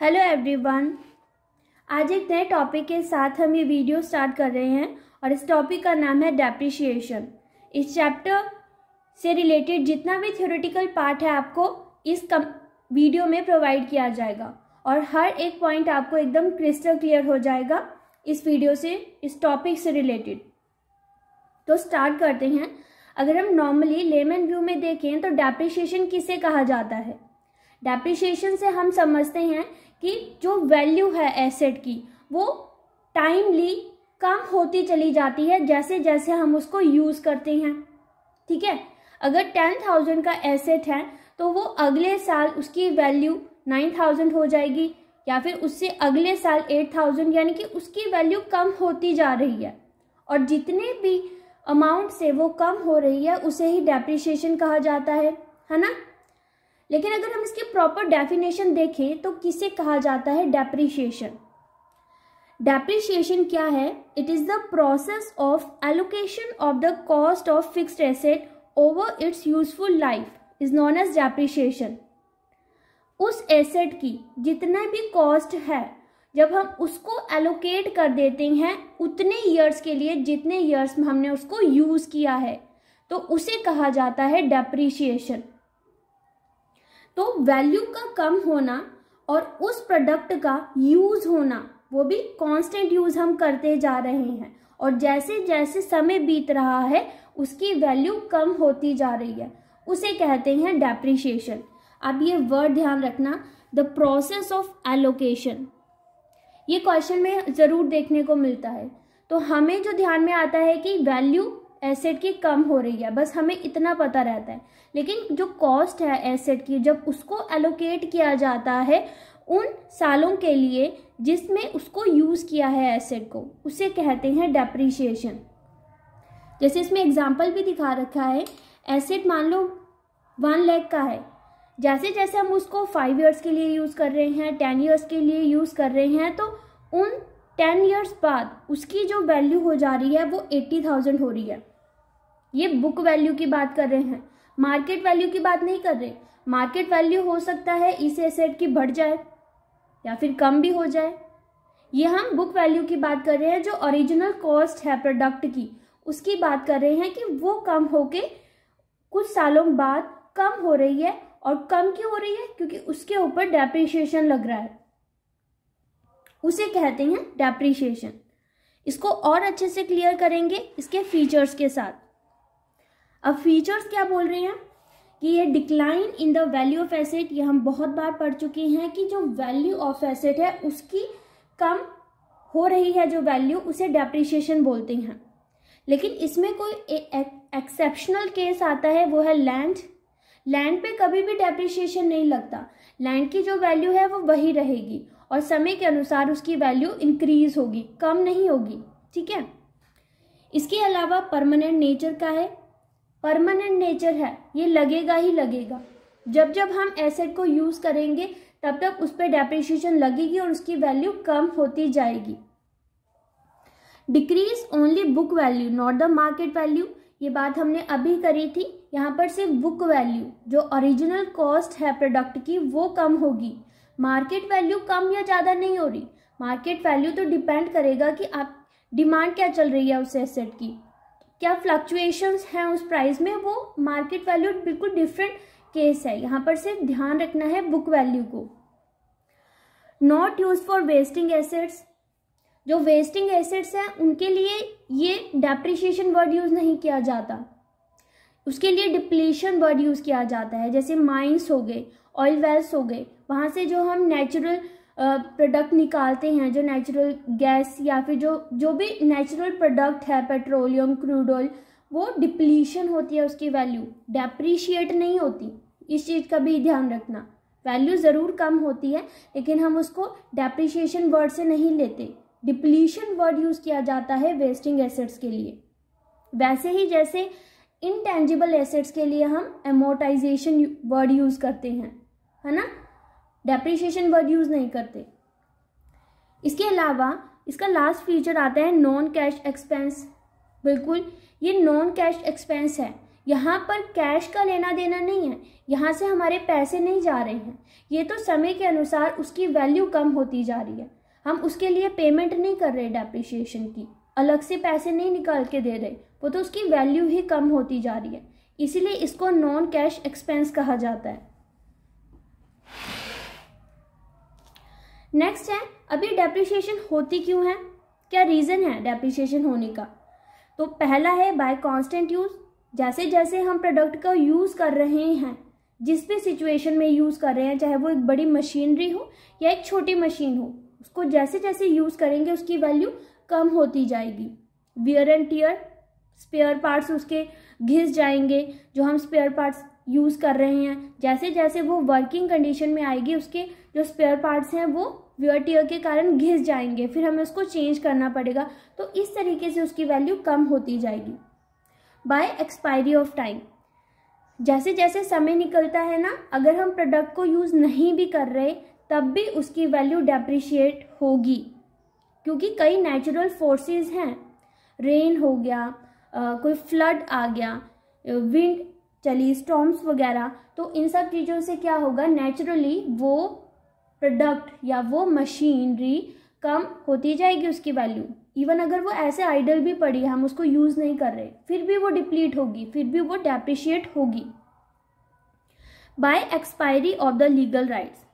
Hello everyone आज एक नए टॉपिक के साथ हम ये वीडियो स्टार्ट कर रहे हैं और इस टॉपिक का नाम है डेप्रिशिएशन इस चैप्टर से रिलेटेड जितना भी थ्योरेटिकल पार्ट है आपको इस कम वीडियो में प्रोवाइड किया जाएगा और हर एक पॉइंट आपको एकदम क्रिस्टल क्लियर हो जाएगा इस वीडियो से, इस टॉपिक से रिलेटेड तो स्टार्ट करते हैं। अगर हम नॉर्मली लेमन व्यू में देखें तो डेप्रिशिएशन किसे कहा जाता है? डेप्रिशिएशन से हम समझते हैं कि जो वैल्यू है एसेट की, वो टाइमली कम होती चली जाती है, जैसे जैसे हम उसको यूज़ करते हैं। ठीक है? अगर टेन थाउज़ेंड का एसेट है तो वो अगले साल उसकी वैल्यू नाइन थाउज़ेंड हो जाएगी, या फिर उससे अगले साल एट थाउज़ेंड यानी कि उसकी वैल्यू कम होती जा रही है। और जितने भी अमाउंट से वो कम हो रही है, उसे ही डेप्रिशिएशन कहा जाता है। है ना? लेकिन अगर हम इसकी प्रॉपर डेफिनेशन देखें तो किसे कहा जाता है डेप्रिशिएशन डेप्रिशिएशन क्या है? It is the process of allocation of the cost of fixed asset over its useful life is known as depreciation उस एसेट की जितना भी कॉस्ट है, जब हम उसको एलोकेट कर देते हैं, उतने ईयर्स के लिए जितने ईयर्स में हमने उसको यूज़ किया है तो उसे कहा जाता है डेप्रिशिएशन तो वैल्यू का कम होना और उस प्रोडक्ट का यूज़ होना, वो भी कांस्टेंट यूज़ हम करते जा रहे हैं। और जैसे जैसे समय बीत रहा है, उसकी वैल्यू कम होती जा रही है। उसे कहते हैं डेप्रिशिएशन अब ये वर्ड ध्यान रखना द प्रोसेस ऑफ़ एलोकेशन ये क्वेश्चन में ज़रूर देखने को मिलता है। तो हमें जो ध्यान में आता है कि वैल्यू एसेट की कम हो रही है, बस हमें इतना पता रहता है। लेकिन जो कॉस्ट है एसेट की, जब उसको एलोकेट किया जाता है, उन सालों के लिए जिसमें उसको यूज़ किया है एसेट को, उसे कहते हैं डेप्रीशिएशन जैसे इसमें एग्ज़ाम्पल भी दिखा रखा है एसेट मान लो वन लैख का है। जैसे जैसे हम उसको फाइव ईयर्स के लिए यूज़ कर रहे हैं टेन ईयर्स के लिए यूज़ कर रहे हैं तो उन टेन ईयर्स बाद उसकी जो वैल्यू हो जा रही है, वो एट्टी थाउज़ेंड हो रही है। ये बुक वैल्यू की बात कर रहे हैं। मार्केट वैल्यू की बात नहीं कर रहे। मार्केट वैल्यू हो सकता है इस एसेट की बढ़ जाए, या फिर कम भी हो जाए। ये हम बुक वैल्यू की बात कर रहे हैं, जो ओरिजिनल कॉस्ट है प्रोडक्ट की। उसकी बात कर रहे हैं कि वो कम होके कुछ सालों बाद कम हो रही है, और कम क्यों हो रही है? क्योंकि उसके ऊपर डेप्रिशिएशन लग रहा है। उसे कहते हैं डेप्रिशिएशन इसको और अच्छे से क्लियर करेंगे इसके फीचर्स के साथ। अब फीचर्स क्या बोल रहे हैं? कि ये decline in the value of asset ये हम बहुत बार पढ़ चुके हैं कि जो वैल्यू ऑफ़ एसेट है, उसकी कम हो रही है जो वैल्यू उसे डेप्रिशिएशन बोलते हैं। लेकिन इसमें कोई एक्सेप्शनल केस आता है, वो है लैंड लैंड पे कभी भी डेप्रिशिएशन नहीं लगता। लैंड की जो वैल्यू है, वो वही रहेगी और समय के अनुसार उसकी वैल्यू इंक्रीज होगी, कम नहीं होगी। ठीक है? इसके अलावा परमानेंट नेचर का है। परमानेंट नेचर है। ये लगेगा ही लगेगा। जब जब हम एसेट को यूज़ करेंगे, तब तक उस पर डेप्रिशिएशन लगेगी और उसकी वैल्यू कम होती जाएगी। Decrease only book value not the market value ये बात हमने अभी करी थी। यहाँ पर सिर्फ़ बुक वैल्यू जो ओरिजिनल कॉस्ट है प्रोडक्ट की, वो कम होगी। मार्केट वैल्यू कम या ज़्यादा नहीं हो रही। मार्केट वैल्यू तो डिपेंड करेगा कि आप डिमांड क्या चल रही है उस एसेट की। क्या फ्लक्चुएशंस हैं उस प्राइस में? वो मार्केट वैल्यू बिल्कुल डिफरेंट केस है। यहाँ पर सिर्फ़ ध्यान रखना है बुक वैल्यू को। Not used for wasting assets जो वेस्टिंग एसेट्स हैं, उनके लिए ये डेप्रिशिएशन वर्ड यूज़ नहीं किया जाता। उसके लिए डिप्लीशन वर्ड यूज़ किया जाता है। जैसे माइंस हो गए ऑयल वेल्स हो गए, वहाँ से जो हम नेचुरल प्रोडक्ट निकालते हैं, जो नेचुरल गैस या फिर जो जो भी नेचुरल प्रोडक्ट है पेट्रोलियम क्रूड ऑयल वो डिप्लीशन होती है उसकी वैल्यू डेप्रीशिएट नहीं होती. इस चीज़ का भी ध्यान रखना. वैल्यू ज़रूर कम होती है, लेकिन हम उसको डेप्रिशिएशन वर्ड से नहीं लेते. डिप्लीशन वर्ड यूज़ किया जाता है वेस्टिंग एसेट्स के लिए. वैसे ही जैसे इनटेंजिबल एसेट्स के लिए हम एमोटाइजेशन वर्ड यूज़ करते हैं. है ना? डेप्रिशिएशन वर्ड यूज़ नहीं करते। इसके अलावा इसका लास्ट फीचर आता है नॉन कैश एक्सपेंस बिल्कुल, ये नॉन कैश एक्सपेंस है। यहाँ पर कैश का लेना देना नहीं है। यहाँ से हमारे पैसे नहीं जा रहे हैं। ये तो समय के अनुसार उसकी वैल्यू कम होती जा रही है। हम उसके लिए पेमेंट नहीं कर रहे डेप्रिशिएशन की। अलग से पैसे नहीं निकाल के दे रहे। वो तो उसकी वैल्यू ही कम होती जा रही है। इसीलिए इसको नॉन कैश एक्सपेंस कहा जाता है। नेक्स्ट है, अभी डेप्रिशिएशन होती क्यों है? क्या रीज़न है डेप्रिशिएशन होने का? तो पहला है बाय कांस्टेंट यूज़ जैसे जैसे हम प्रोडक्ट का यूज़ कर रहे हैं, जिस भी सिचुएशन में यूज़ कर रहे हैं, चाहे वो एक बड़ी मशीनरी हो या एक छोटी मशीन हो, उसको जैसे जैसे यूज़ करेंगे, उसकी वैल्यू कम होती जाएगी। Wear and tear spare parts उसके घिस जाएँगे, जो हम स्पेयर पार्ट्स यूज़ कर रहे हैं। जैसे जैसे वो वर्किंग कंडीशन में आएगी, उसके जो स्पेयर पार्ट्स हैं, वो वियर टीयर के कारण घिस जाएँगे। फिर हमें उसको चेंज करना पड़ेगा। तो इस तरीके से उसकी वैल्यू कम होती जाएगी। बाय एक्सपायरी ऑफ़ टाइम जैसे जैसे समय निकलता है ना, अगर हम प्रोडक्ट को यूज़ नहीं भी कर रहे, तब भी उसकी वैल्यू डेप्रिशिएट होगी। क्योंकि कई नेचुरल फोर्सेस हैं। रेन हो गया कोई फ्लड आ गया विंड चली स्टॉम्स वगैरह तो इन सब चीज़ों से क्या होगा? नेचुरली वो प्रोडक्ट या वो मशीनरी कम होती जाएगी उसकी वैल्यू इवन अगर वो ऐसे आइडल भी पड़ी, हम उसको यूज़ नहीं कर रहे, फिर भी वो डिप्लीट होगी, फिर भी वो डेप्रिशिएट होगी. By expiry of the legal rights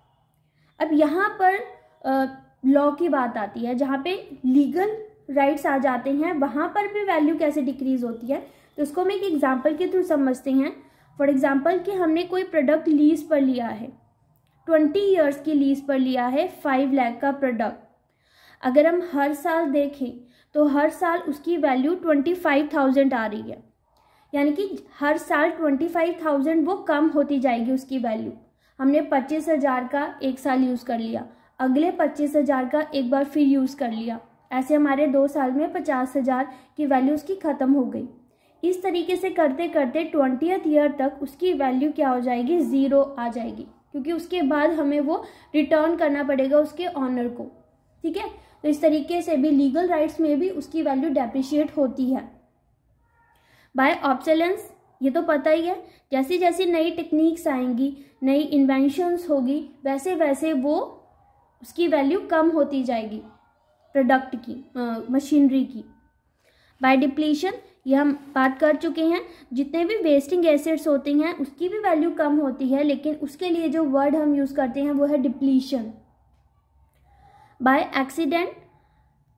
अब यहाँ पर लॉ की बात आती है, जहाँ पे लीगल राइट्स आ जाते हैं, वहाँ पर भी वैल्यू कैसे डिक्रीज होती है? तो उसको हम एक एग्ज़ाम्पल के थ्रू समझते हैं। फॉर एग्ज़ाम्पल कि हमने कोई प्रोडक्ट लीज पर लिया है। ट्वेंटी ईयर्स की लीज पर लिया है फाइव लैख का प्रोडक्ट अगर हम हर साल देखें तो हर साल उसकी वैल्यू ट्वेंटी फाइव थाउज़ेंड आ रही है। यानी कि हर साल ट्वेंटी फाइव थाउज़ेंड वो कम होती जाएगी उसकी वैल्यू हमने पच्चीस हज़ार का एक साल यूज़ कर लिया। अगले पच्चीस हज़ार का एक बार फिर यूज़ कर लिया। ऐसे हमारे दो साल में पचास हज़ार की वैल्यू उसकी ख़त्म हो गई। इस तरीके से करते करते ट्वेंटियथ ईयर तक उसकी वैल्यू क्या हो जाएगी? ज़ीरो आ जाएगी। क्योंकि उसके बाद हमें वो रिटर्न करना पड़ेगा उसके ऑनर को। ठीक है? तो इस तरीके से भी लीगल राइट्स में भी उसकी वैल्यू डेप्रिशिएट होती है। बाय ऑप्सलेंस ये तो पता ही है। जैसे जैसे नई टेक्निक्स आएँगी, नई इन्वेंशंस होगी वैसे वैसे वो उसकी वैल्यू कम होती जाएगी। प्रोडक्ट की मशीनरी की। बाय डिप्लीशन ये हम बात कर चुके हैं। जितने भी वेस्टिंग एसिड्स होते हैं, उसकी भी वैल्यू कम होती है, लेकिन उसके लिए जो वर्ड हम यूज़ करते हैं, वो है डिप्लीशन बाय एक्सीडेंट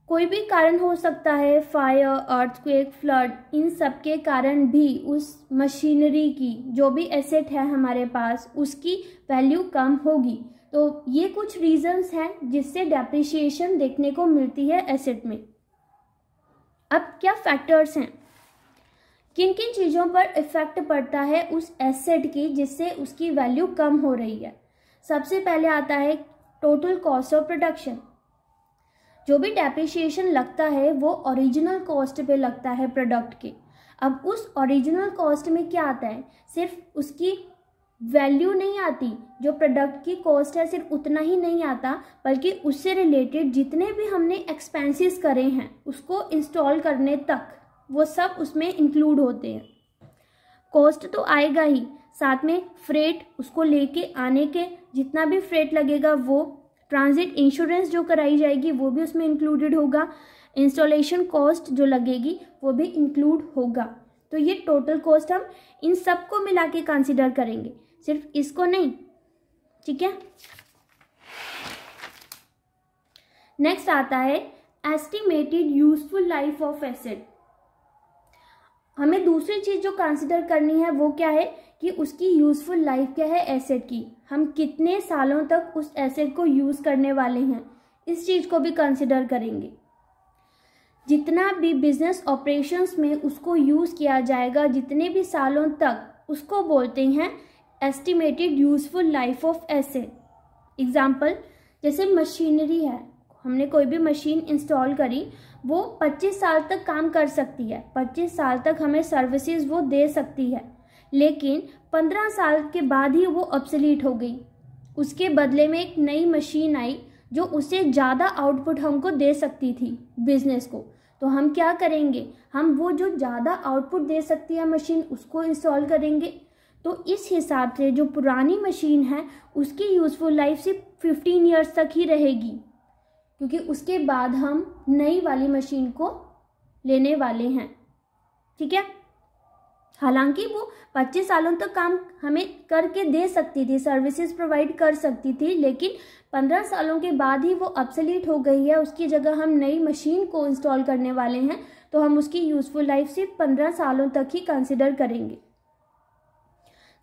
कोई भी कारण हो सकता है फायर अर्थक्वेक फ्लड इन सब के कारण भी उस मशीनरी की, जो भी एसेट है हमारे पास, उसकी वैल्यू कम होगी। तो ये कुछ रीजंस हैं, जिससे डेप्रिशिएशन देखने को मिलती है एसेट में। अब क्या फैक्टर्स हैं? किन किन चीज़ों पर इफ़ेक्ट पड़ता है उस एसेट की जिससे उसकी वैल्यू कम हो रही है? सबसे पहले आता है टोटल कॉस्ट ऑफ़ प्रोडक्शन जो भी डेप्रिशिएशन लगता है, वो ओरिजिनल कॉस्ट पे लगता है प्रोडक्ट के। अब उस ओरिजिनल कॉस्ट में क्या आता है? सिर्फ़ उसकी वैल्यू नहीं आती। जो प्रोडक्ट की कॉस्ट है, सिर्फ़ उतना ही नहीं आता, बल्कि उससे रिलेटेड जितने भी हमने एक्सपेंसेस करे हैं, उसको इंस्टॉल करने तक। वो सब उसमें इंक्लूड होते हैं। कॉस्ट तो आएगा ही। साथ में फ्रेट उसको लेके आने के जितना भी फ्रेट लगेगा वो ट्रांजिट इंश्योरेंस जो कराई जाएगी वो भी उसमें इंक्लूडेड होगा। इंस्टॉलेशन कॉस्ट जो लगेगी वो भी इंक्लूड होगा। तो ये टोटल कॉस्ट हम इन सबको मिला के कंसिडर करेंगे। सिर्फ़ इसको नहीं। ठीक है? नेक्स्ट आता है estimated useful life of asset हमें दूसरी चीज़ जो कंसिडर करनी है वो क्या है कि उसकी यूजफुल लाइफ क्या है एसेट की। हम कितने सालों तक उस एसेट को यूज़ करने वाले हैं, इस चीज़ को भी कंसिडर करेंगे। जितना भी बिज़नेस ऑपरेशंस में उसको यूज़ किया जाएगा, जितने भी सालों तक उसको बोलते हैं estimated useful life of asset example जैसे मशीनरी है हमने कोई भी मशीन इंस्टॉल करी, वो 25 साल तक काम कर सकती है। 25 साल तक हमें सर्विसेज़ वो दे सकती है। लेकिन पंद्रह साल के बाद ही वो ऑब्सलीट हो गई। उसके बदले में एक नई मशीन आई, जो उससे ज़्यादा आउटपुट हमको दे सकती थी बिज़नेस को। तो हम क्या करेंगे? हम वो जो ज़्यादा आउटपुट दे सकती है मशीन उसको इंस्टॉल करेंगे। तो इस हिसाब से जो पुरानी मशीन है, उसकी यूज़फुल लाइफ सिर्फ़ फिफ्टीन ईयर्स तक ही रहेगी। क्योंकि उसके बाद हम नई वाली मशीन को लेने वाले हैं। ठीक है? हालाँकि वो 25 सालों तक तो काम हमें करके दे सकती थी सर्विसेज़ प्रोवाइड कर सकती थी, लेकिन 15 सालों के बाद ही वो अपसलीट हो गई है। उसकी जगह हम नई मशीन को इंस्टॉल करने वाले हैं तो हम उसकी यूज़फुल लाइफ सिर्फ़ 15 सालों तक ही कंसिडर करेंगे।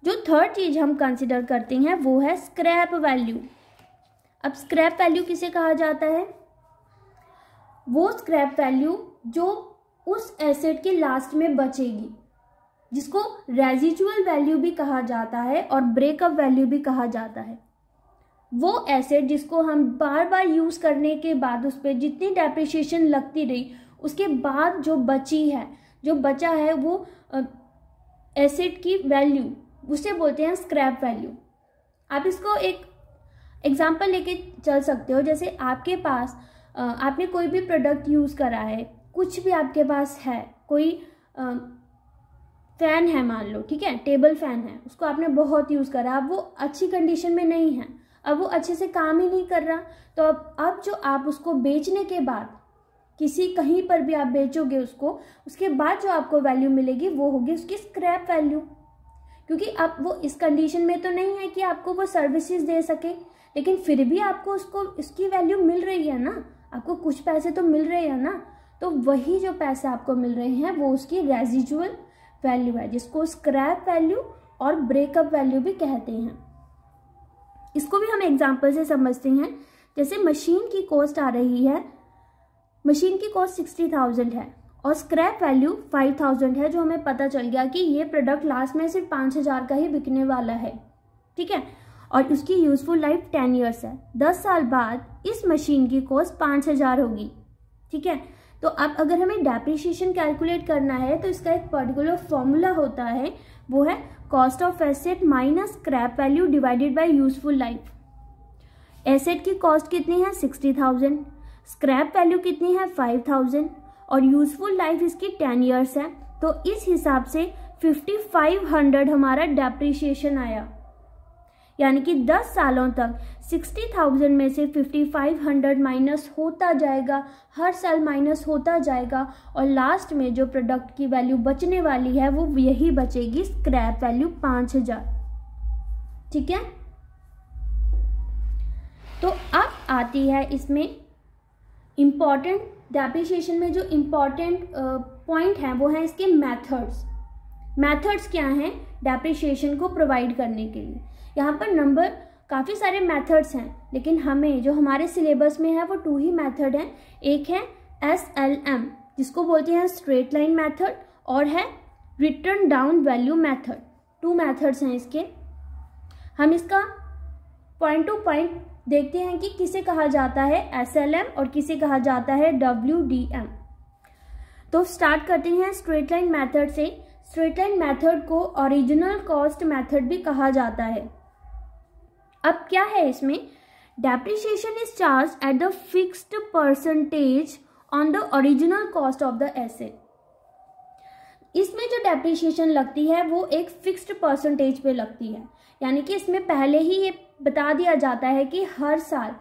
जो थर्ड चीज़ हम कंसिडर करते हैं, वो है स्क्रैप वैल्यू अब स्क्रैप वैल्यू किसे कहा जाता है? वो स्क्रैप वैल्यू जो उस एसेट के लास्ट में बचेगी, जिसको रेजिजुअल वैल्यू भी कहा जाता है और ब्रेकअप वैल्यू भी कहा जाता है। वो एसेट जिसको हम बार बार यूज़ करने के बाद उस पर जितनी डेप्रिशिएशन लगती रही, उसके बाद जो बची है, जो बचा है वो एसेट की वैल्यू उसे बोलते हैं स्क्रैप वैल्यू आप इसको एक एग्ज़ाम्पल लेके चल सकते हो, जैसे आपके पास आपने कोई भी प्रोडक्ट यूज़ करा है, कुछ भी आपके पास है, कोई फ़ैन है मान लो, ठीक है टेबल फ़ैन है, उसको आपने बहुत यूज़ करा, अब वो अच्छी कंडीशन में नहीं है, अब वो अच्छे से काम ही नहीं कर रहा तो अब अब जो आप उसको बेचने के बाद, किसी कहीं पर भी आप बेचोगे उसको, उसके बाद जो आपको वैल्यू मिलेगी, वो होगी उसकी स्क्रैप वैल्यू क्योंकि अब वो इस कंडीशन में तो नहीं है कि आपको वो सर्विसेज़ दे सके लेकिन फिर भी आपको उसको, इसकी वैल्यू मिल रही है ना? आपको कुछ पैसे तो मिल रहे हैं ना? तो वही जो पैसे आपको मिल रहे हैं, वो उसकी रेजिजुअल वैल्यू है, जिसको स्क्रैप वैल्यू और ब्रेकअप वैल्यू भी कहते हैं। इसको भी हम एग्ज़ाम्पल से समझते हैं। जैसे मशीन की कॉस्ट आ रही है मशीन की कॉस्ट सिक्सटी थाउज़ेंड है और स्क्रैप वैल्यू फाइव थाउज़ेंड है, जो हमें पता चल गया कि ये प्रोडक्ट लास्ट में सिर्फ़ पाँच हज़ार का ही बिकने वाला है। ठीक है? और उसकी यूज़फुल लाइफ टेन ईयर्स है। दस साल बाद इस मशीन की कॉस्ट पाँच हज़ार होगी। ठीक है? तो अब अगर हमें डेप्रिशिएशन कैलकुलेट करना है तो इसका एक पर्टिकुलर फॉर्मूला होता है, वो है cost of asset minus scrap value divided by useful life asset की कॉस्ट कितनी है? सिक्सटी थाउज़ेंड स्क्रैप वैल्यू कितनी है? फाइव थाउज़ेंड और यूजफुल लाइफ इसकी टेन ईयर्स है। तो इस हिसाब से फिफ्टी फाइव हंड्रेड हमारा डेप्रिशिएशन आया। यानी कि 10 सालों तक। 60,000 में से 5,500 माइनस होता जाएगा। हर साल माइनस होता जाएगा। और लास्ट में जो प्रोडक्ट की वैल्यू बचने वाली है वो यही बचेगी स्क्रैप वैल्यू पाँच हज़ार। ठीक है? तो अब आती है इसमें इंपॉर्टेंट डेप्रिशिएशन में जो इंपॉर्टेंट पॉइंट है वो है इसके मेथड्स मेथड्स क्या हैं? डेप्रिशिएशन को प्रोवाइड करने के लिए। यहाँ पर नंबर काफ़ी सारे मेथड्स हैं, लेकिन हमें जो हमारे सिलेबस में है, वो टू ही मेथड हैं। एक है एस एल एम जिसको बोलते हैं स्ट्रेट लाइन मेथड और है written down value method two methods हैं इसके। हम इसका पॉइंट टू पॉइंट देखते हैं कि किसे कहा जाता है एस एल एम और किसे कहा जाता है डब्ल्यू डी एम तो स्टार्ट करते हैं स्ट्रेट लाइन मेथड से। स्ट्रेट लाइन मेथड को ओरिजिनल कॉस्ट मेथड भी कहा जाता है। अब क्या है इसमें? Depreciation is charged at the fixed percentage on the original cost of the asset इसमें जो डेप्रिशिएशन लगती है, वो एक फिक्स्ड परसेंटेज पे लगती है। यानी कि इसमें पहले ही ये बता दिया जाता है कि हर साल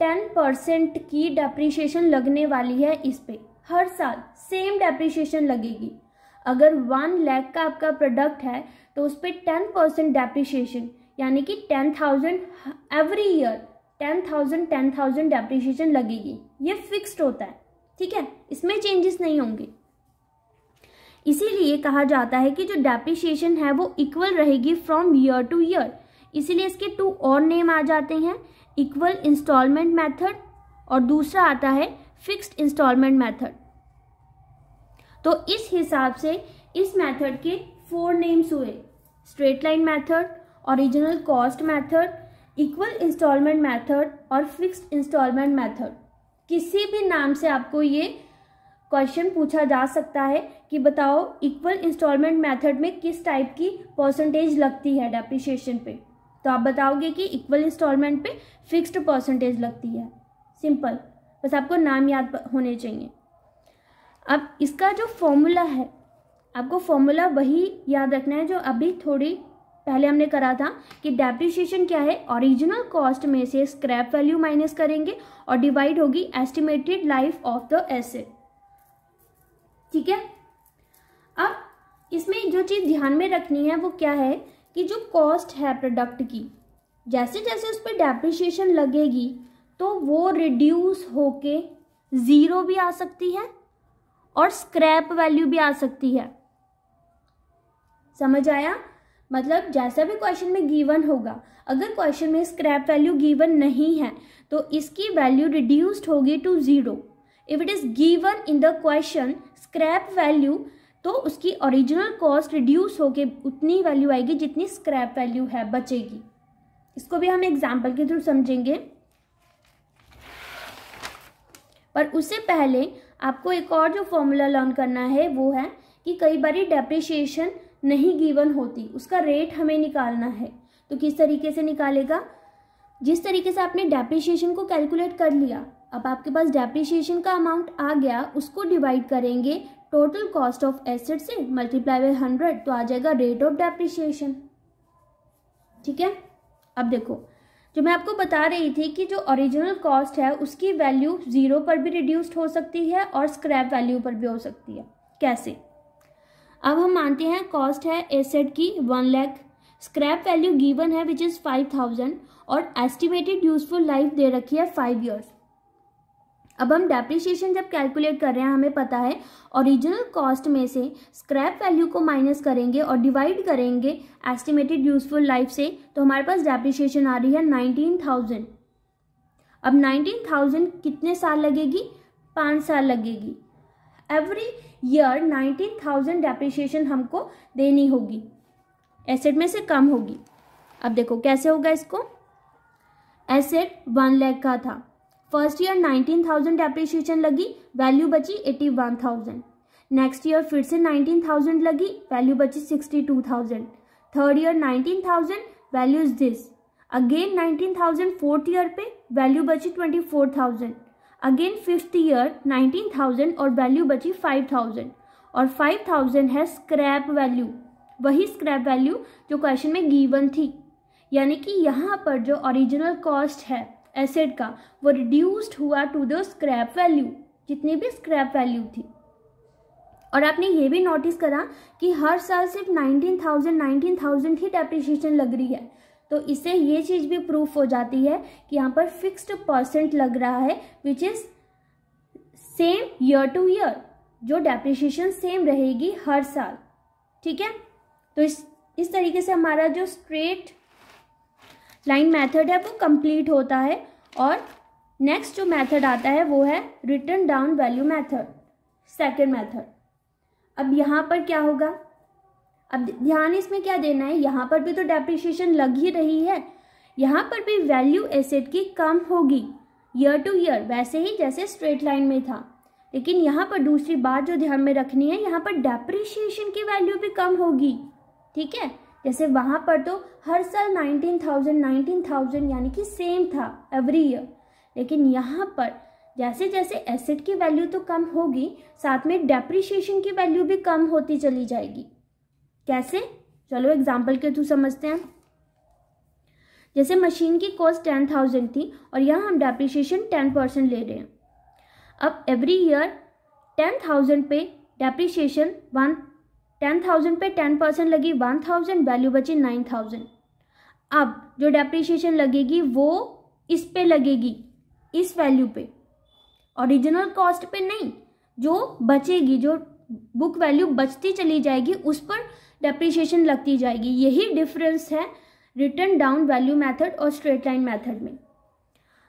टेन परसेंट की डेप्रिशिएशन लगने वाली है इस पे। हर साल सेम डेप्रिशिएशन लगेगी। अगर वन लैख का आपका प्रोडक्ट है तो उस पर टेन परसेंट डेप्रिशिएशन यानी कि ten thousand every year ten thousand ten thousand depreciation लगेगी। ये फिक्स्ड होता है, ठीक है? इसमें चेंजेस नहीं होंगे। इसीलिए कहा जाता है कि जो डेप्रिशिएशन है वो इक्वल रहेगी फ्रॉम ईयर टू ईयर इसीलिए इसके टू और नेम आ जाते हैं इक्वल इंस्टॉलमेंट मेथड और दूसरा आता है फिक्स्ड इंस्टॉलमेंट मेथड तो इस हिसाब से इस मेथड के फोर नेम्स हुए। Straight line method original cost method equal instalment method और फिक्स्ड इंस्टॉलमेंट मेथड किसी भी नाम से आपको ये क्वेश्चन पूछा जा सकता है कि बताओ इक्वल इंस्टॉलमेंट मेथड में किस टाइप की परसेंटेज लगती है डेप्रिशिएशन पे। तो आप बताओगे कि इक्वल इंस्टॉलमेंट पे फिक्स्ड परसेंटेज लगती है। सिंपल बस आपको नाम याद होने चाहिए। अब इसका जो फॉर्मूला है, आपको फॉर्मूला वही याद रखना है जो अभी थोड़ी पहले हमने करा था कि डेप्रिशिएशन क्या है? ओरिजिनल कॉस्ट में से स्क्रैप वैल्यू माइनस करेंगे और डिवाइड होगी estimated life of the asset ठीक है? अब इसमें जो चीज़ ध्यान में रखनी है वो क्या है कि जो कॉस्ट है प्रोडक्ट की, जैसे जैसे उस पर डेप्रिशिएशन लगेगी तो वो रिड्यूस होके ज़ीरो भी आ सकती है और स्क्रैप वैल्यू भी आ सकती है। समझ आया? मतलब जैसा भी क्वेश्चन में गिवन होगा, अगर क्वेश्चन में स्क्रैप वैल्यू गिवन नहीं है तो इसकी वैल्यू रिड्यूस्ड होगी to zero if it is given in the question scrap value तो उसकी ओरिजिनल कॉस्ट रिड्यूस होके उतनी वैल्यू आएगी जितनी स्क्रैप वैल्यू है, बचेगी. इसको भी हम एग्ज़ाम्पल के थ्रू समझेंगे. पर उससे पहले आपको एक और जो फॉर्मूला लर्न करना है, वो है कि कई बार डेप्रिशिएशन नहीं गिवन होती। उसका रेट हमें निकालना है। तो किस तरीके से निकालेगा? जिस तरीके से आपने डेप्रिशिएशन को कैलकुलेट कर लिया, अब आपके पास डेप्रिशिएशन का अमाउंट आ गया, उसको डिवाइड करेंगे टोटल कॉस्ट ऑफ़ एसेट से मल्टीप्लाई बाय हंड्रेड तो आ जाएगा रेट ऑफ़ डेप्रिशिएशन ठीक है? अब देखो, जो मैं आपको बता रही थी कि जो ओरिजिनल कॉस्ट है, उसकी वैल्यू ज़ीरो पर भी रिड्यूस्ड हो सकती है और स्क्रैप वैल्यू पर भी हो सकती है। कैसे? अब हम मानते हैं कॉस्ट है एसेट की one lakh scrap value given है विच इज़ फाइव थाउज़ेंड और एस्टिमेटेड यूजफुल लाइफ दे रखी है फाइव ईयर्स अब हम डेप्रिशिएशन जब कैलकुलेट कर रहे हैं, हमें पता है ओरिजिनल कॉस्ट में से स्क्रैप वैल्यू को माइनस करेंगे और डिवाइड करेंगे एस्टिमेटेड यूजफुल लाइफ से तो हमारे पास डेप्रिशिएशन आ रही है नाइनटीन थाउज़ेंड अब नाइनटीन थाउज़ेंड कितने साल लगेगी? पाँच साल लगेगी. Every year nineteen thousand depreciation हमको देनी होगी। एसेट में से कम होगी। अब देखो कैसे होगा इसको? एसेट वन लैख का था। First year nineteen thousand depreciation लगी वैल्यू बची eighty one thousand next year फिर से नाइनटीन थाउज़ेंड लगी वैल्यू बची sixty two thousand third year nineteen thousand value is this again nineteen thousand fourth year पे value बची twenty four thousand again fifth year nineteen thousand और value बची five thousand और five thousand है scrap value वही scrap value जो question में given थी. यानी कि यहाँ पर जो ओरिजिनल कॉस्ट है एसेट का, वो रिड्यूस्ड हुआ टू द स्क्रैप वैल्यू जितनी भी स्क्रैप वैल्यू थी. और आपने ये भी नोटिस करा कि हर साल सिर्फ़ नाइनटीन थाउज़ेंड नाइनटीन थाउज़ेंड ही डेप्रिशिएशन लग रही है. तो इससे ये चीज़ भी प्रूफ हो जाती है कि यहाँ पर फिक्स्ड परसेंट लग रहा है which is same year to year जो डेप्रिशिएशन सेम रहेगी हर साल। ठीक है? तो इस इस तरीके से हमारा जो स्ट्रेट लाइन मेथड है, वो कंप्लीट होता है और नेक्स्ट जो मेथड आता है, वो है written down value method second method अब यहाँ पर क्या होगा? अब ध्यान इसमें क्या देना है? यहाँ पर भी तो डेप्रिशिएशन लग ही रही है। यहाँ पर भी वैल्यू एसेट की कम होगी। ईयर टू ईयर वैसे ही जैसे स्ट्रेट लाइन में था। लेकिन यहाँ पर दूसरी बात जो ध्यान में रखनी है, यहाँ पर डेप्रिशिएशन की वैल्यू भी कम होगी। ठीक है? जैसे वहाँ पर तो हर साल नाइनटीन थाउज़ेंड नाइनटीन थाउज़ेंड यानी कि सेम था एवरी ईयर लेकिन यहाँ पर जैसे जैसे एसेट की वैल्यू तो कम होगी, साथ में डेप्रिशिएशन की वैल्यू भी कम होती चली जाएगी। कैसे? चलो एग्ज़ाम्पल के थ्रू समझते हैं जैसे मशीन की कॉस्ट टेन थाउज़ेंड थी और यहाँ हम डेप्रिशिएशन टेन परसेंट ले रहे हैं। अब एवरी ईयर टेन थाउज़ेंड पे डेप्रिशिएशन वन टेन थाउज़ेंड पे टेन परसेंट लगी वन थाउज़ेंड वैल्यू बची नाइन थाउज़ेंड अब जो डेप्रिशिएशन लगेगी वो इस पे लगेगी, इस वैल्यू पे। ओरिजिनल कॉस्ट पे नहीं, जो बचेगी, जो बुक वैल्यू बचती चली जाएगी, उस पर डेप्रिशिएशन लगती जाएगी। यही डिफरेंस है रिटर्न डाउन वैल्यू मेथड और स्ट्रेट लाइन मेथड में।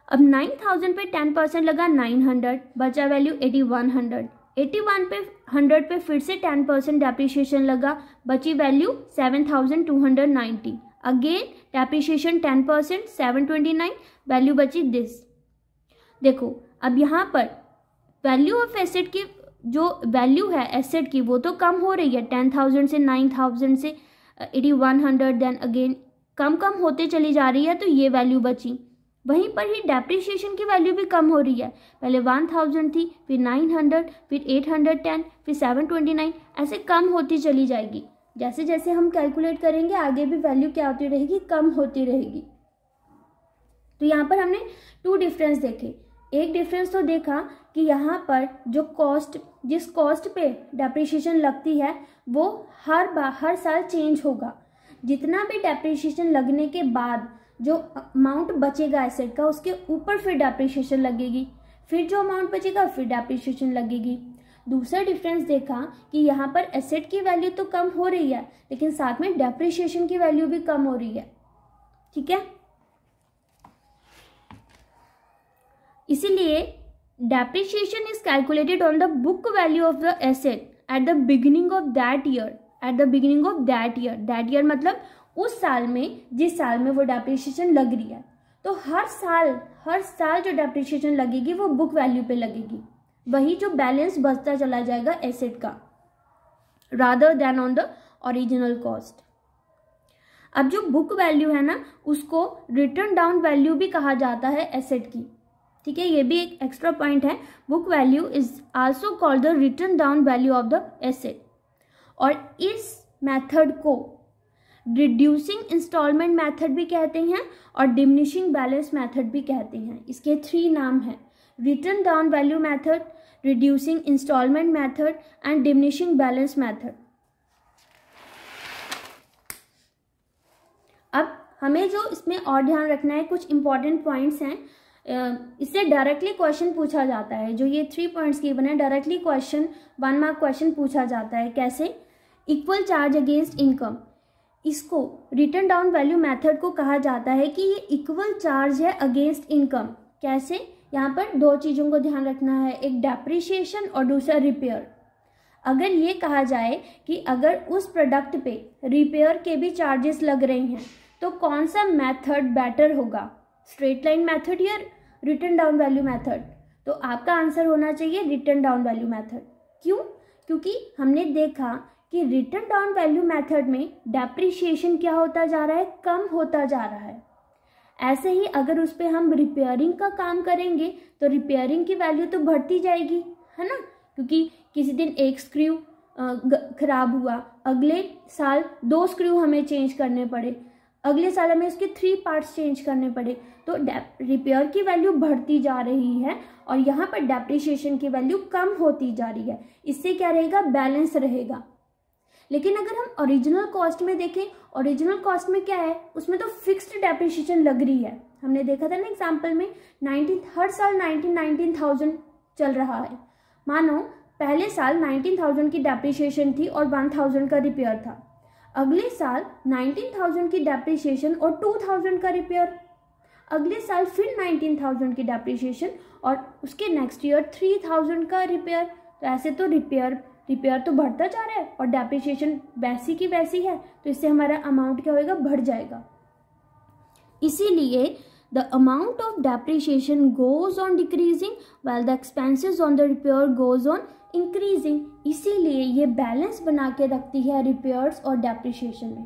अब नाइन थाउज़ेंड पे टेन परसेंट लगा नाइन हंड्रेड बचा value eighty one hundred eighty one पे हंड्रेड पे फिर से टेन परसेंट डेप्रिशिएशन लगा, बची value seven thousand two hundred ninety again depreciation ten percent seven value बची दिस देखो, अब यहाँ पर वैल्यू ऑफ़ एसेट की जो वैल्यू है एसेट की, वो तो कम हो रही है टेन थाउज़ेंड से नाइन थाउज़ेंड से eighty one hundred then again कम कम होते चली जा रही है तो ये वैल्यू बची। वहीं पर ही डेप्रिसिएशन की वैल्यू भी कम हो रही है। पहले वन थाउज़ेंड थी, फिर नाइन हंड्रेड फिर एट हंड्रेड टेन फिर सेवन ट्वेंटी नाइन ऐसे कम होती चली जाएगी। जैसे जैसे हम कैलकुलेट करेंगे, आगे भी वैल्यू क्या होती रहेगी? कम होती रहेगी। तो यहाँ पर हमने टू डिफरेंस देखे। एक डिफरेंस तो देखा कि यहाँ पर जो कॉस्ट जिस कॉस्ट पे डेप्रिशिएशन लगती है, वो हर बार हर साल चेंज होगा। जितना भी डेप्रिशिएशन लगने के बाद जो अमाउंट बचेगा एसेट का, उसके ऊपर फिर डेप्रिशिएशन लगेगी। फिर जो अमाउंट बचेगा, फिर डेप्रिशिएशन लगेगी। दूसरा डिफरेंस देखा कि यहाँ पर एसेट की वैल्यू तो कम हो रही है, लेकिन साथ में डेप्रिशिएशन की वैल्यू भी कम हो रही है। ठीक है? इसीलिए depreciation is calculated on the book value of the asset at the beginning of that year at the beginning of that year that year मतलब उस साल में, जिस साल में वो डेप्रिशिएशन लग रही है। तो हर साल हर साल जो डेप्रिशिएशन लगेगी, वो बुक वैल्यू पे लगेगी। वही जो बैलेंस बचता चला जाएगा एसेट का rather than on the original cost अब जो बुक वैल्यू है ना, उसको रिटर्न डाउन वैल्यू भी कहा जाता है एसेट की। ठीक है, ये भी एक एक्स्ट्रा पॉइंट है। Book value is also called the written down value of the asset और इस मेथड को रिड्यूसिंग इंस्टॉलमेंट मेथड भी कहते हैं और डिमिनिशिंग बैलेंस मेथड भी कहते हैं। इसके थ्री नाम हैं। Written down value method reducing instalment method and diminishing balance method अब हमें जो इसमें और ध्यान रखना है, कुछ इंपॉर्टेंट पॉइंट्स हैं। इससे डायरेक्टली क्वेश्चन पूछा जाता है। जो ये थ्री पॉइंट्स की बने directly question one mark question पूछा जाता है। कैसे? इक्वल चार्ज अगेंस्ट इनकम इसको रिटर्न डाउन वैल्यू मेथड को कहा जाता है कि ये इक्वल चार्ज है अगेंस्ट इनकम कैसे? यहाँ पर दो चीज़ों को ध्यान रखना है। एक डेप्रिशिएशन और दूसरा रिपेयर अगर ये कहा जाए कि अगर उस प्रोडक्ट पे रिपेयर के भी चार्जेस लग रहे हैं तो कौन सा मेथड बेटर होगा? स्ट्रेट लाइन मेथड या रिटर्न डाउन वैल्यू मैथड। तो आपका आंसर होना चाहिए रिटर्न डाउन वैल्यू मैथड। क्यों? क्योंकि हमने देखा कि रिटर्न डाउन वैल्यू मेथड में डेप्रिशिएशन क्या होता जा रहा है, कम होता जा रहा है। ऐसे ही अगर उस पर हम रिपेयरिंग का काम करेंगे तो रिपेयरिंग की वैल्यू तो बढ़ती जाएगी, है ना? क्योंकि किसी दिन एक स्क्रू खराब हुआ, अगले साल दो स्क्रू हमें चेंज करने पड़े। अगले साल हमें इसके थ्री पार्ट्स चेंज करने पड़े। तो रिपेयर की वैल्यू बढ़ती जा रही है और यहाँ पर डेप्रिशिएशन की वैल्यू कम होती जा रही है। इससे क्या रहेगा? बैलेंस रहेगा। लेकिन अगर हम ओरिजिनल कॉस्ट में देखें ओरिजिनल कॉस्ट में क्या है? उसमें तो फिक्स्ड डेप्रिशिएशन लग रही है। हमने देखा था ना एग्ज़ाम्पल में नाइनटीन हर साल नाइनटीन नाइनटीन थाउज़ेंड चल रहा है। मानो, पहले साल नाइनटीन थाउज़ेंड की डेप्रिशिएशन थी और वन थाउज़ेंड का रिपेयर था। अगले साल नाइनटीन थाउज़ेंड की डेप्रिशिएशन और टू थाउज़ेंड का रिपेयर अगले साल फिर नाइनटीन थाउज़ेंड की डेप्रिशिएशन और उसके नेक्स्ट ईयर थ्री थाउज़ेंड का रिपेयर तो ऐसे तो रिपेयर रिपेयर तो बढ़ता जा रहा है और डेप्रिशिएशन वैसी की वैसी है तो इससे हमारा अमाउंट क्या होएगा? बढ़ जाएगा। इसीलिए the amount of depreciation goes on decreasing well the expenses on the repair goes on increasing इसीलिए ये बैलेंस बना के रखती है रिपेयर्स और डेप्रिशिएशन में।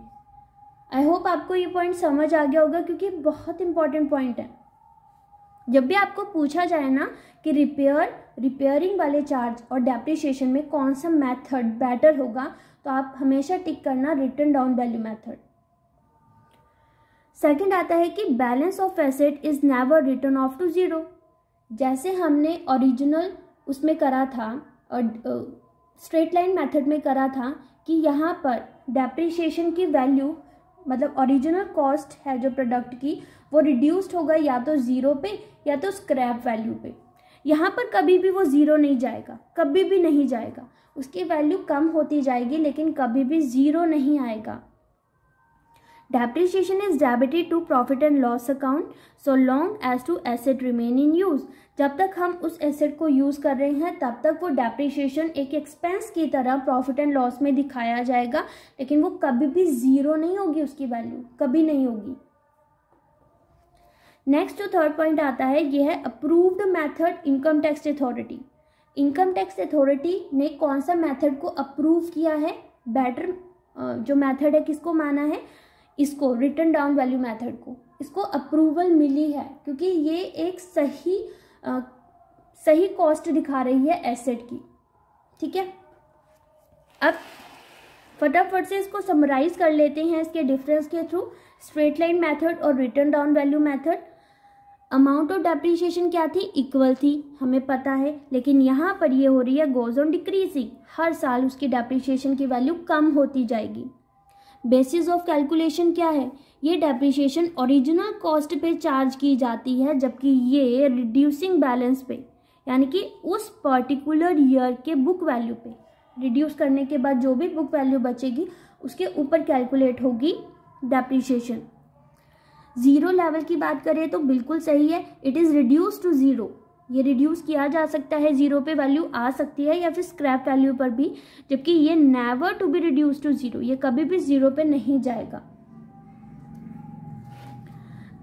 आई होप आपको ये पॉइंट समझ आ गया होगा क्योंकि बहुत इंपॉर्टेंट पॉइंट है। जब भी आपको पूछा जाए ना कि रिपेयर रिपेयरिंग वाले चार्ज और डेप्रिशिएशन में कौन सा मेथड बेटर होगा तो आप हमेशा टिक करना written down value method second आता है कि balance of asset is never written off to zero जैसे हमने ओरिजिनल उसमें करा था स्ट्रेट लाइन मेथड में करा था कि यहाँ पर डेप्रिशिएशन की वैल्यू मतलब ओरिजिनल कॉस्ट है जो प्रोडक्ट की, वो रिड्यूस्ड होगा या तो ज़ीरो पे या तो स्क्रैप वैल्यू पे। यहाँ पर कभी भी वो ज़ीरो नहीं जाएगा, कभी भी नहीं जाएगा। उसकी वैल्यू कम होती जाएगी, लेकिन कभी भी ज़ीरो नहीं आएगा। Depreciation is debited to profit and loss account so long as to asset remain in use जब तक हम उस एसेट को यूज़ कर रहे हैं, तब तक वो डेप्रिशिएशन एक एक्सपेंस की तरह प्रॉफिट एंड लॉस में दिखाया जाएगा, लेकिन वो कभी भी ज़ीरो नहीं होगी उसकी वैल्यू कभी नहीं होगी। नेक्स्ट जो थर्ड पॉइंट आता है, ये है approved method income tax authority income tax authority ने कौन सा मेथड को अप्रूव किया है? बेटर जो मेथड है, किसको माना है? इसको रिटर्न डाउन वैल्यू मेथड को इसको अप्रूवल मिली है क्योंकि ये एक सही आ, सही कॉस्ट दिखा रही है एसेट की। ठीक है? अब फटाफट से इसको समराइज कर लेते हैं इसके डिफरेंस के थ्रू स्ट्रेट लाइन मेथड और written down value method amount of depreciation क्या थी? इक्वल थी हमें पता है लेकिन यहाँ पर ये हो रही है गोज ऑन डिक्रीजिंग हर साल उसकी डेप्रीशिएशन की वैल्यू कम होती जाएगी। बेसिस ऑफ़ कैलकुलेशन क्या है? ये डेप्रीशिएशन ओरिजिनल कॉस्ट पे चार्ज की जाती है, जबकि ये रिड्यूसिंग बैलेंस पे, यानी कि उस पर्टिकुलर ईयर के बुक वैल्यू पे। रिड्यूस करने के बाद जो भी बुक वैल्यू बचेगी, उसके ऊपर कैलकुलेट होगी डेप्रीशिएशन ज़ीरो लेवल की बात करें तो बिल्कुल सही है it is reduce to zero ये रिड्यूस किया जा सकता है ज़ीरो पे वैल्यू आ सकती है या फिर स्क्रैप वैल्यू पर भी, जबकि ये never to be reduce to zero ये कभी भी ज़ीरो पे नहीं जाएगा।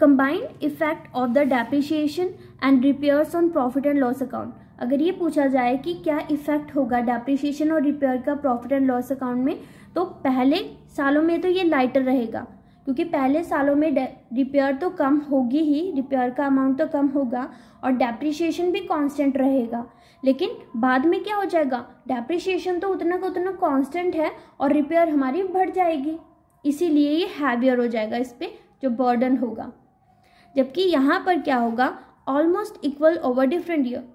Combined effect of the depreciation and repairs on profit and loss account अगर ये पूछा जाए कि क्या इफ़ेक्ट होगा डेप्रिशिएशन और रिपेयर का प्रॉफिट एंड लॉस अकाउंट में तो पहले सालों में तो ये लाइटर रहेगा। क्योंकि पहले सालों में रिपेयर तो कम होगी ही रिपेयर का अमाउंट तो कम होगा और डेप्रिशिएशन भी कांस्टेंट रहेगा। लेकिन बाद में क्या हो जाएगा? डेप्रिशिएशन तो उतना का उतना कांस्टेंट है और रिपेयर हमारी बढ़ जाएगी। इसीलिए ये हैवियर हो जाएगा इस पर जो बर्डन होगा। जबकि यहाँ पर क्या होगा? Almost equal over different year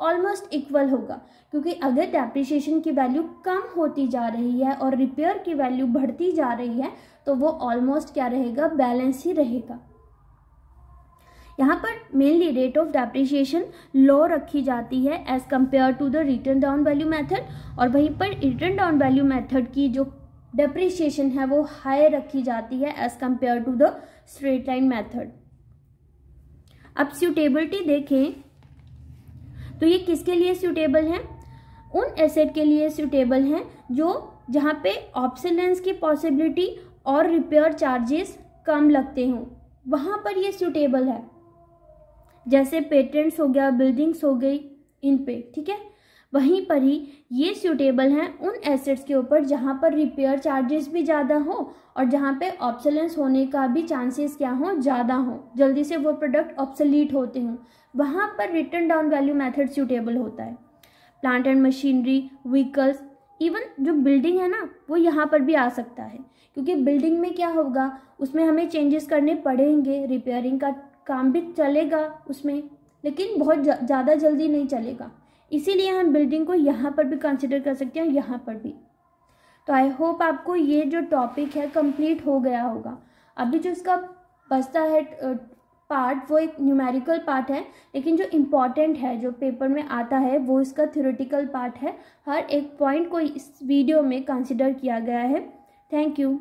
almost equal होगा। क्योंकि अगर डेप्रिशिएशन की वैल्यू कम होती जा रही है और रिपेयर की वैल्यू बढ़ती जा रही है तो वो ऑलमोस्ट क्या रहेगा? बैलेंस ही रहेगा। यहाँ पर mainly rate of depreciation low रखी जाती है as compare to the written down value method और वहीं पर रिटर्न डाउन वैल्यू मेथड की जो डेप्रिशिएशन है, वो हाई रखी जाती है as compare to the straight line method अब सूटेबिलिटी देखें। तो ये किसके लिए सूटेबल है? उन एसेट के लिए सूटेबल हैं जो जहाँ पे ऑप्सलेंस की पॉसिबिलिटी और रिपेयर चार्जेस कम लगते हों। वहाँ पर ये सूटेबल है। जैसे पेटेंट्स हो गया बिल्डिंग्स हो गई, इन पे, ठीक है? वहीं पर ही ये सूटेबल हैं उन एसेट्स के ऊपर जहाँ पर रिपेयर चार्जेस भी ज़्यादा हो और जहाँ पे ऑप्सलेंस होने का भी चांसेस क्या हो? ज़्यादा हो। जल्दी से वो प्रोडक्ट ऑप्सलीट होते हों। वहाँ पर written down value method suitable होता है। Plant and machinery vehicles even जो बिल्डिंग है ना, वो यहाँ पर भी आ सकता है। क्योंकि बिल्डिंग में क्या होगा, उसमें हमें चेंजेस करने पड़ेंगे रिपेयरिंग का काम भी चलेगा उसमें, लेकिन बहुत ज़्यादा जल्दी नहीं चलेगा। इसीलिए हम बिल्डिंग को यहाँ पर भी कंसिडर कर सकते हैं यहाँ पर भी। तो आई होप आपको ये जो टॉपिक है कंप्लीट हो गया होगा। अभी जो इसका बचता है पार्ट, वो एक न्यूमेरिकल पार्ट है, लेकिन जो इंपॉर्टेंट है, जो पेपर में आता है, वो इसका थ्योरेटिकल पार्ट है। हर एक पॉइंट को इस वीडियो में कंसिडर किया गया है। Thank you